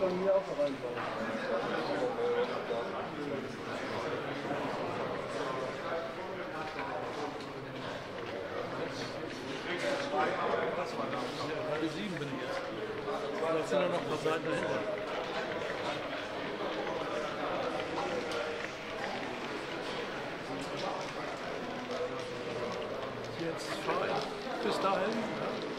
bei mir auch reinbauen. Bei sieben bin ich jetzt. Vielleicht sind da noch ein paar Seiten dahinter. Jetzt fahre ich bis dahin.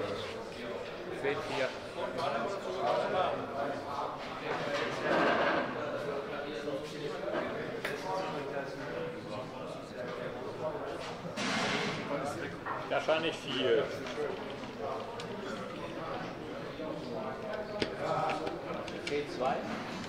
Fehlt hier. Wahrscheinlich viel. C2?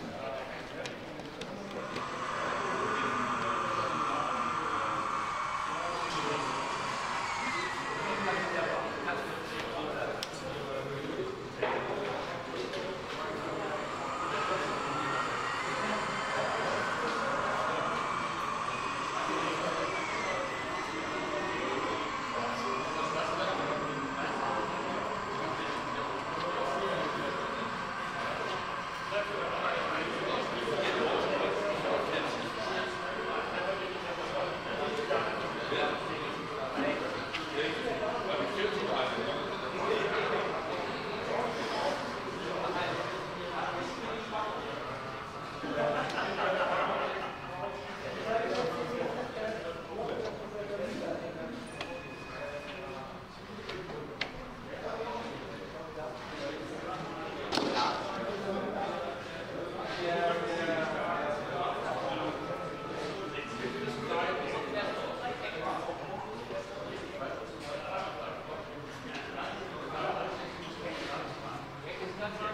That's right.